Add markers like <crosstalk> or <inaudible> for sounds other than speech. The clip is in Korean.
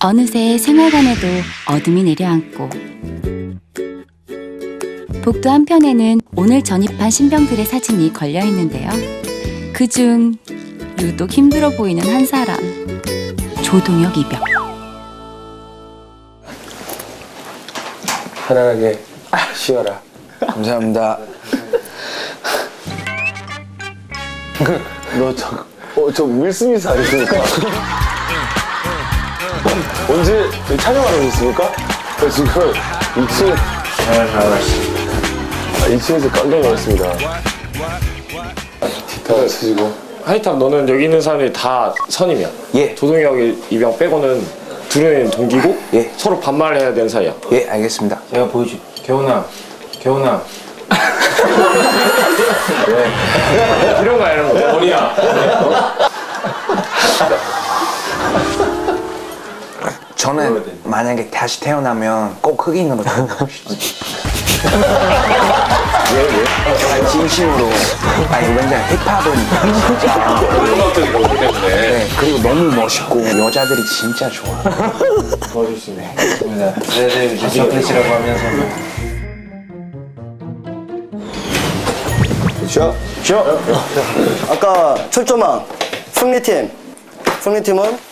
어느새 생활관에도 어둠이 내려앉고 복도 한편에는 오늘 전입한 신병들의 사진이 걸려 있는데요. 그중 유독 힘들어 보이는 한 사람. 조동혁 이병. 편안하게 쉬어라. 감사합니다. 너 저, 어, 저 윌스미스 아니십니까? <laughs> 언제 저희 촬영하러 오셨습니까? 저 지금 2층, 아, 2층에서 깜짝 놀랐습니다. 기타 치시고. 하이탑 너는 여기 있는 사람들이 다 선임이야. 예. 조동혁 이병 빼고는 둘은 동기고 예. 서로 반말을 해야 되는 사이야. 예, 알겠습니다. 제가 보여줄 개훈아 개훈아 이런 거 이런 거. 머리야. 저는 만약에 다시 태어나면 꼭 흑인으로 태어나고 싶지. 왜, 왜? 아니, 진심으로. 아니, 왜냐면 힙합은 진짜. 음악들이 그렇기 때문에. 네, 그리고 너무 멋있고 여자들이 진짜 좋아. 맞습니다. 네네 이제 서태시라고 하면서 쉬어? 쉬어? 아까 철조망 승리팀 승리팀은